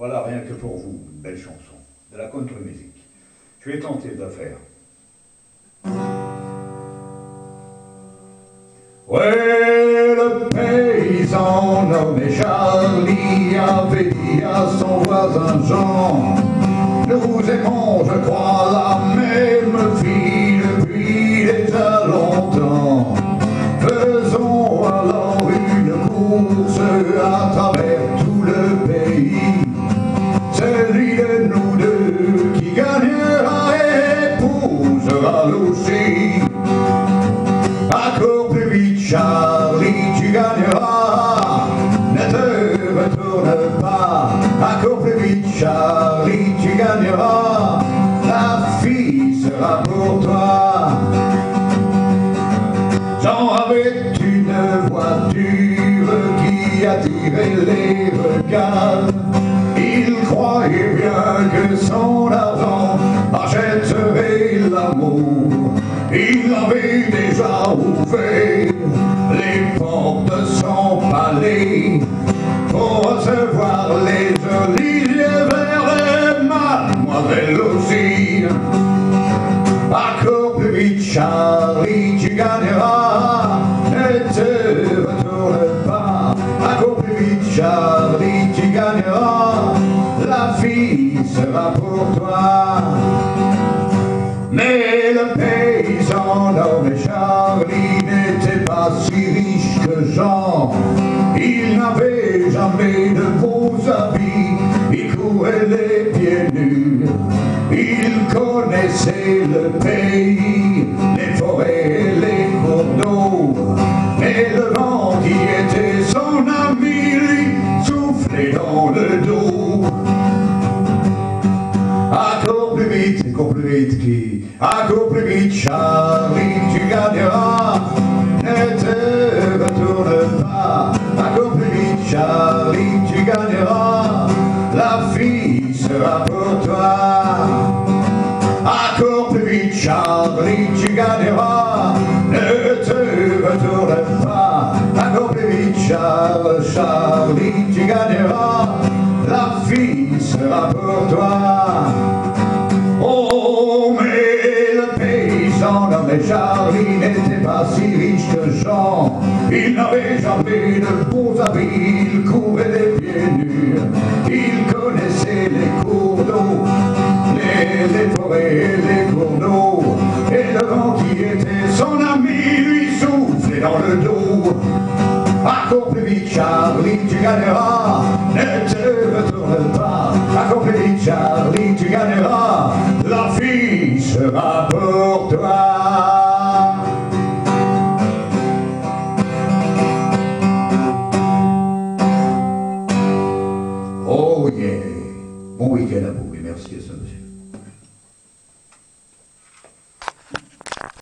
Voilà, rien que pour vous, une belle chanson, de la contre-musique. Je vais tenter de la faire. Ouais, le paysan nommé Charlie avait dit à son voisin Jean Charlie, tu gagneras. Ne te retourne pas. Accours plus vite, Charlie, tu gagneras. La fille sera pour toi. Jean avait une voiture qui attirait les regards. Il croyait bien que son argent achèterait l'amour. Il avait déjà ouvert Charlie, tu gagneras. Ne te retourne pas. Accours plus vite, Charlie, tu gagneras. La fille sera pour toi. Mais le paysan nommé Charlie n'était pas si riche que Jean. Il n'avait jamais de beaux habits, il courait les pieds nus. Il connaissait le pays, les forêts les cours d'eau. Mais le vent qui était son ami lui soufflait dans le dos. Accours plus vite, accours plus vite qui Accours plus vite Charlie, tu gagneras Charlie, tu gagneras. Ne te retourne pas. Plus vite Charles, Charlie, tu gagneras. La fille sera pour toi. Oh, mais le paysan nommé Charlie n'était pas si riche que Jean. Il n'avait jamais de beaux habits, il courait les dans le dos. Accours vite, Charlie, tu gagneras. Ne te retourne pas. Accours vite, Charlie, tu gagneras. La fille sera pour toi. Oh yeah. Bon week-end à vous et merci à ça, monsieur.